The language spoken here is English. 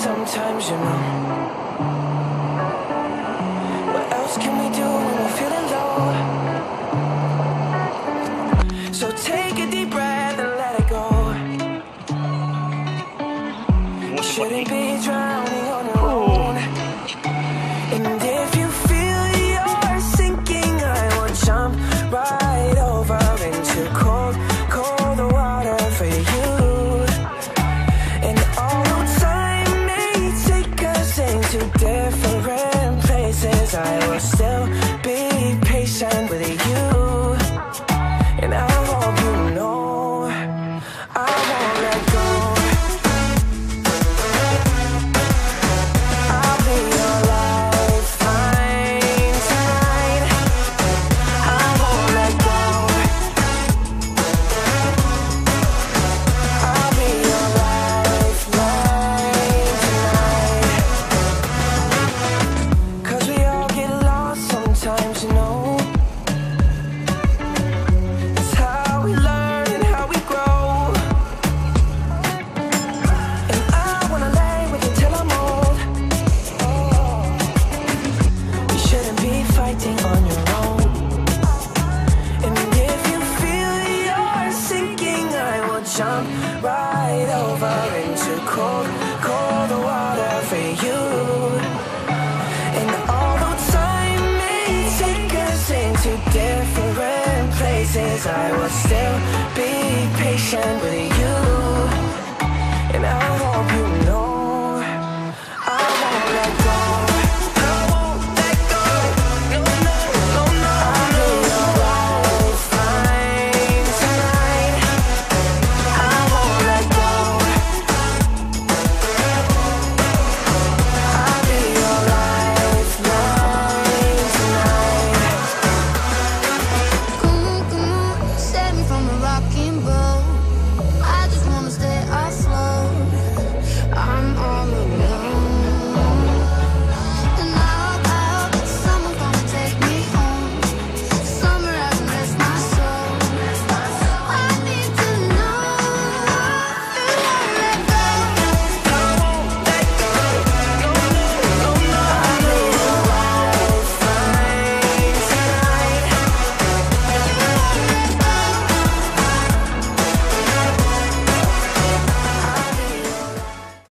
sometimes, you know. What else can we do when we're feeling low? So take a deep breath and let it go. Shouldn't be drowning different places, I will still be patient with you. Jump right over into cold, cold water for you. And although time may take us into different places, I will still be patient with